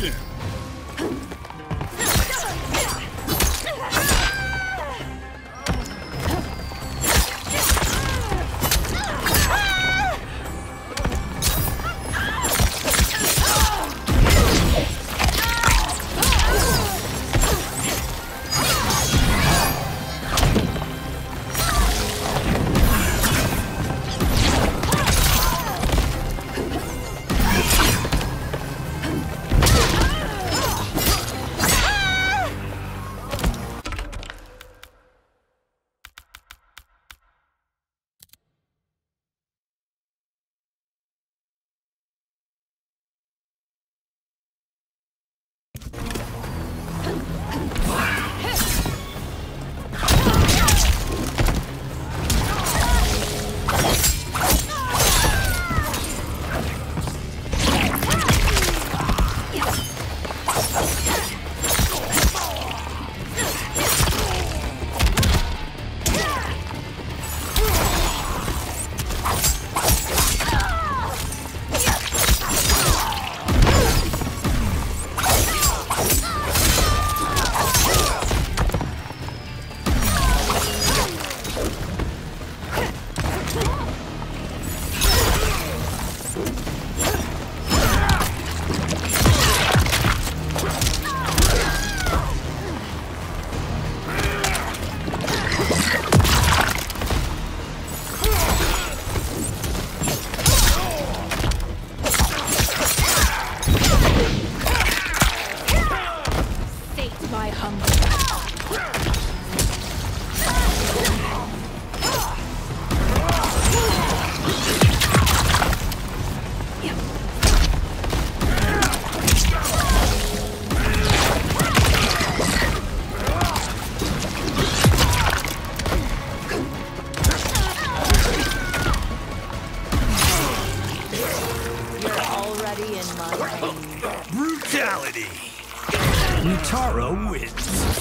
きれ brutality in. Brutality! Nutaro wins.